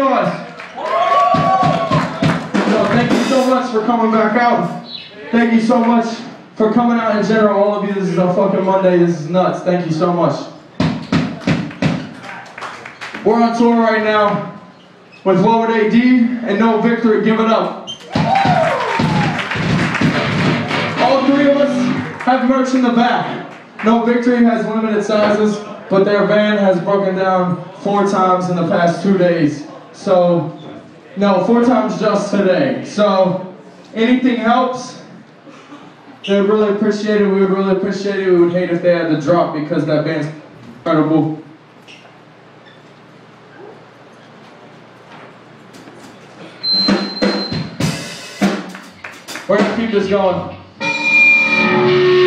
us? So thank you so much for coming back out. Thank you so much for coming out in general. All of you, this is a fucking Monday. This is nuts. Thank you so much. We're on tour right now with Lowered AD and No Victory. Give it up. All three of us have merch in the back. No Victory has limited sizes, but their van has broken down four times in the past two days. So, no, four times just today. So, anything helps. They would really appreciate it. We would really appreciate it. We would hate if they had to drop because that band's incredible. We're gonna keep this going.